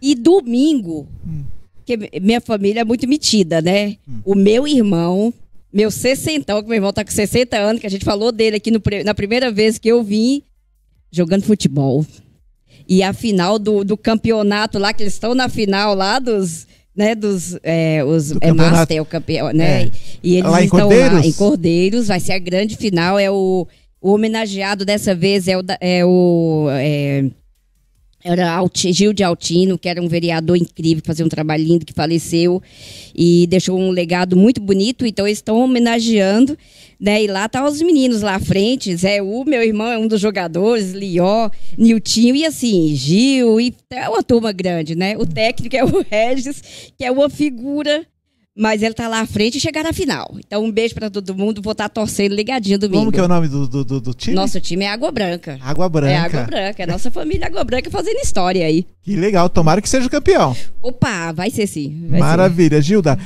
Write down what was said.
E domingo, que minha família é muito metida, né? O meu irmão, meu sessentão, que meu irmão tá com 60 anos, que a gente falou dele aqui no na primeira vez que eu vim jogando futebol. E a final do, do campeonato lá, que eles estão na final lá dos. Né, dos é, os, Do é campeonato. Master, o campeão, né? É. E eles Lá em estão lá Cordeiros? em Cordeiros, vai ser a grande final. É o, o homenageado dessa vez é o, é o é, era Gil de Altino, que era um vereador incrível, que fazia um trabalho lindo, que faleceu e deixou um legado muito bonito. Então, eles estão homenageando, né? E lá tá os meninos lá à frente. Zé U, meu irmão, é um dos jogadores, Lió, Niltinho, e assim, Gil, e é uma turma grande, né? O técnico é o Regis, que é uma figura. Mas ele tá lá à frente e chegar na final. Então, um beijo para todo mundo. Vou estar torcendo ligadinho domingo. Como que é o nome do, do, do- do time? Nosso time é Água Branca. Água Branca. É Água Branca. É nossa família Água Branca fazendo história aí. Que legal, tomara que seja o campeão. Opa, vai ser sim. vai ser. Maravilha, Gilda.